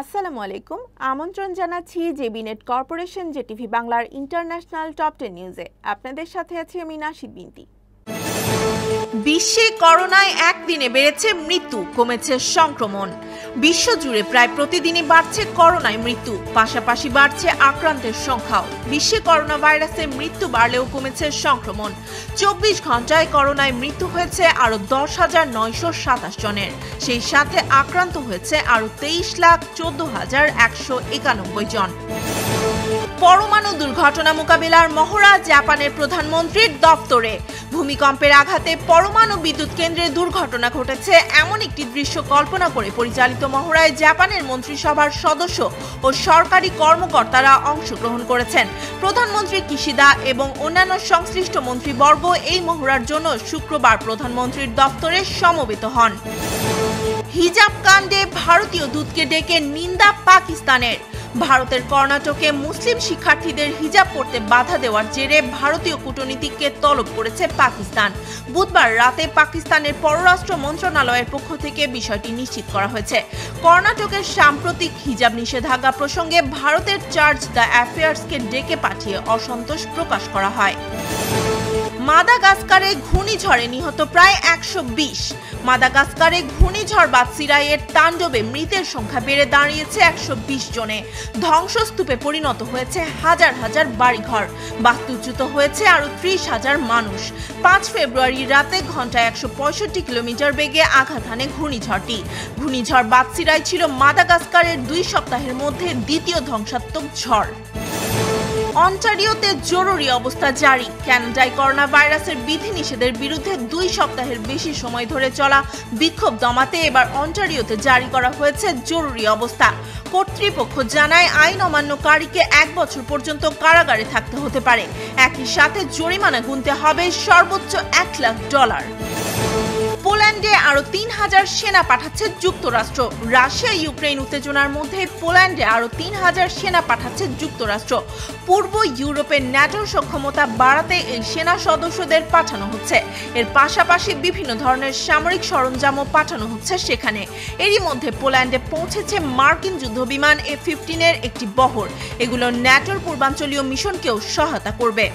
আসসালামু আলাইকুম। আমন্ত্রণ জানাচ্ছি জেবিনেট কর্পোরেশন জেটিভি বাংলার ইন্টারন্যাশনাল টপ টেন নিউজে। আপনাদের সাথে আছি আমি নাশিদ বিনতি। বিশ্বে করোনায় একদিনে বেড়েছে মৃত্যু, কমেছে সংক্রমণ। বিশ্বজুড়ে প্রায় প্রতিদিনই বাড়ছে করোনায় মৃত্যু, পাশাপাশি বাড়ছে আক্রান্তের সংখ্যাও। বিশ্বে করোনা ভাইরাসে মৃত্যু বাড়লেও কমেছে সংক্রমণ। চব্বিশ ঘন্টায় করোনায় মৃত্যু হয়েছে আরও দশ হাজার নয়শো সাতাশ জনের। সেই সাথে আক্রান্ত হয়েছে আরও তেইশ লাখ চোদ্দ হাজার একশো একানব্বই জন। পরমাণু দুর্ঘটনা মোকাবিলার মহড়া জাপানের প্রধানমন্ত্রীর দপ্তরে। ভূমিকম্পের আঘাতে পরমাণু বিদ্যুৎ কেন্দ্রে দুর্ঘটনা ঘটেছে এমন একটি দৃশ্য কল্পনা করে পরিচালিত মহড়ায় জাপানের মন্ত্রিসভার সদস্য ও সরকারি কর্মকর্তারা অংশগ্রহণ করেছেন। প্রধানমন্ত্রী কিশিদা এবং অন্যান্য সংশ্লিষ্ট মন্ত্রীবর্গ এই মহড়ার জন্য শুক্রবার প্রধানমন্ত্রীর দপ্তরে সমবেত হন। হিজাব কাণ্ডে ভারতীয় দূতকে ডেকে নিন্দা পাকিস্তানের। ভারতের কর্ণাটকে মুসলিম শিক্ষার্থীদের হিজাব পড়তে বাধা দেওয়ার জেরে ভারতীয় কূটনীতিককে তলব করেছে পাকিস্তান। বুধবার রাতে পাকিস্তানের পররাষ্ট্র মন্ত্রণালয়ের পক্ষ থেকে বিষয়টি নিশ্চিত করা হয়েছে। কর্ণাটকের সাম্প্রতিক হিজাব নিষেধাজ্ঞা প্রসঙ্গে ভারতের চার্জ দ্য অ্যাফেয়ার্সকে ডেকে পাঠিয়ে অসন্তোষ প্রকাশ করা হয়। মাদাগাস্কারে ঘূর্ণিঝড়ে নিহত প্রায় একশো বিশ। মাদাগাস্কারে ঘূর্ণিঝড় বাতসিরাইয়ের তাণ্ডবে মৃতের সংখ্যা বেড়ে দাঁড়িয়েছে একশো বিশ জনে। ধ্বংসস্তূপে পরিণত হয়েছে হাজার হাজার বাড়িঘর। বাস্তুচ্যুত হয়েছে আরও ত্রিশ হাজার মানুষ। পাঁচ ফেব্রুয়ারি রাতে ঘন্টায় একশো পঁয়ষট্টি কিলোমিটার বেগে আঘাত হানে ঘূর্ণিঝড়টি। ঘূর্ণিঝড় বাতসিরাই ছিল মাদাগাস্কারের দুই সপ্তাহের মধ্যে দ্বিতীয় ধ্বংসাত্মক ঝড়। অন্টারিওতে জরুরি অবস্থা জারি। ক্যানাডায় করোনা ভাইরাসের বিধিনিষেধের বিরুদ্ধে দুই সপ্তাহের বেশি সময় ধরে চলা বিক্ষোভ দমাতে এবার অন্টারিওতে জারি করা হয়েছে জরুরি অবস্থা। কর্তৃপক্ষ জানায়, আইন অমান্যকারীকে এক বছর পর্যন্ত কারাগারে থাকতে হতে পারে। একই সাথে জরিমানা গুনতে হবে সর্বোচ্চ এক লাখ ডলার। পোল্যান্ডে আরও তিন হাজার সেনা পাঠাচ্ছে যুক্তরাষ্ট্র। রাশিয়া ইউক্রেন উত্তেজনার মধ্যে পোল্যান্ডে আরও তিন হাজার সেনা পাঠাচ্ছে যুক্তরাষ্ট্র। পূর্ব ইউরোপের ন্যাটোর সক্ষমতা বাড়াতে এই সেনা সদস্যদের পাঠানো হচ্ছে। এর পাশাপাশি বিভিন্ন ধরনের সামরিক সরঞ্জামও পাঠানো হচ্ছে সেখানে। এরই মধ্যে পোল্যান্ডে পৌঁছেছে মার্কিন যুদ্ধবিমান এ ফিফটিনের একটি বহর। এগুলো ন্যাটোর পূর্বাঞ্চলীয় মিশনকেও সহায়তা করবে।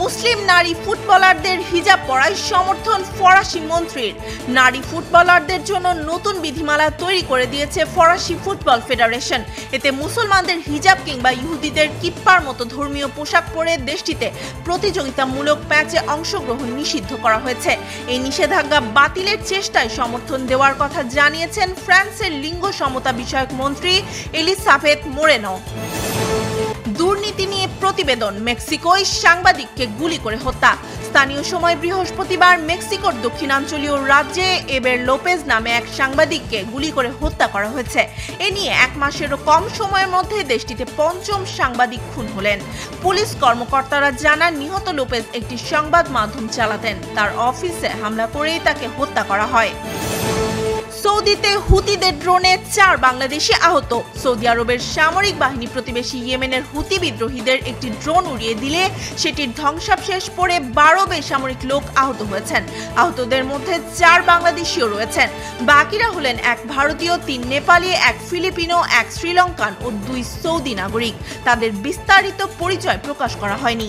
মুসলিম নারী ফুটবলারদের হিজাব পরায় সমর্থন ফরাসি মন্ত্রীর। নারী ফুটবলারদের জন্য নতুন বিধিমালা তৈরি করে দিয়েছে ফরাসি ফুটবল ফেডারেশন। এতে মুসলমানদের হিজাব কিংবা ইহুদিদের কিপ্পার মতো ধর্মীয় পোশাক পরে দেশটিতে প্রতিযোগিতামূলক ম্যাচে অংশগ্রহণ নিষিদ্ধ করা হয়েছে। এই নিষেধাজ্ঞা বাতিলের চেষ্টায় সমর্থন দেওয়ার কথা জানিয়েছেন ফ্রান্সের লিঙ্গ সমতা বিষয়ক মন্ত্রী এলিসাবেথ মোরেনো। দুর্নীতি নিয়ে প্রতিবেদন। মেক্সিকোয় সাংবাদিককে গুলি করে হত্যা। স্থানীয় সময় বৃহস্পতিবার মেক্সিকোর দক্ষিণাঞ্চলীয় রাজ্যে এবের লোপেজ নামে এক সাংবাদিককে গুলি করে হত্যা করা হয়েছে। এ নিয়ে এক মাসেরও কম সময়ের মধ্যে দেশটিতে পঞ্চম সাংবাদিক খুন হলেন। পুলিশ কর্মকর্তারা জানান, নিহত লোপেজ একটি সংবাদ মাধ্যম চালাতেন। তার অফিসে হামলা করেই তাকে হত্যা করা হয়। সৌদিতে হুতিদের ড্রোনে চার বাংলাদেশি আহত। সৌদি আরবের সামরিক বাহিনী প্রতিবেশী ইয়েমেনের হুতি বিদ্রোহীদের একটি ড্রোন উড়িয়ে দিলে সেটির ধ্বংসাবশেষ পড়ে বারো বেসামরিক লোক আহত হয়েছেন। আহতদের মধ্যে চার বাংলাদেশিও রয়েছেন। বাকিরা হলেন এক ভারতীয়, তিন নেপালি, এক ফিলিপিনো, এক শ্রীলঙ্কান ও দুই সৌদি নাগরিক। তাদের বিস্তারিত পরিচয় প্রকাশ করা হয়নি।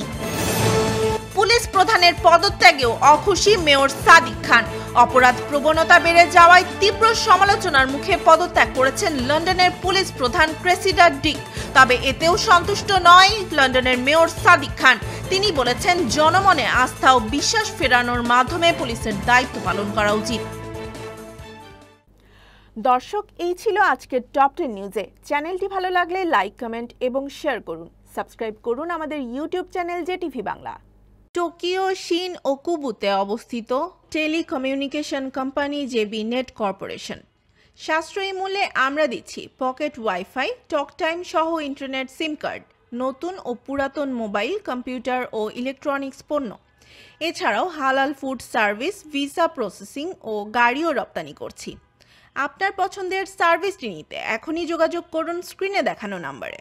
পুলিশ প্রধানের পদত্যাগেও অখুশি মেয়র সাদিক খান। অপরাধ প্রবণতা বেড়ে যাওয়ায় তীব্র সমালোচনার মুখে পদত্যাগ করেছেন লন্ডনের পুলিশ প্রধান ক্রেসিডা ডিক। তবে এতেও সন্তুষ্ট নয় লন্ডনের মেয়র সাদিক খান। তিনি বলেছেন, জনমনে আস্থা ও বিশ্বাস ফেরানোর মাধ্যমে পুলিশের দায়িত্ব পালন করা উচিত। দর্শক, এই ছিল আজকের টপ টেন নিউজে। চ্যানেলটি ভালো লাগলে লাইক, কমেন্ট এবং শেয়ার করুন। সাবস্ক্রাইব করুন আমাদের YouTube channel JTV Bangla. Tokyo, শিন ওকুবুতে অবস্থিত telecommunication company JB net corporation. সাশ্রয়ী মূল্যে আমরা দিচ্ছি পকেট ওয়াইফাই, টক টাইম সহ ইন্টারনেট সিম কার্ড, নতুন ও পুরাতন মোবাইল, কম্পিউটার ও ইলেকট্রনিক্স পণ্য। এছাড়াও হালাল ফুড সার্ভিস, ভিসা প্রসেসিং ও গাড়িও রপ্তানি করছি। আপনার পছন্দের সার্ভিসটি নিতে এখনই যোগাযোগ করুন স্ক্রিনে দেখানো নাম্বারে।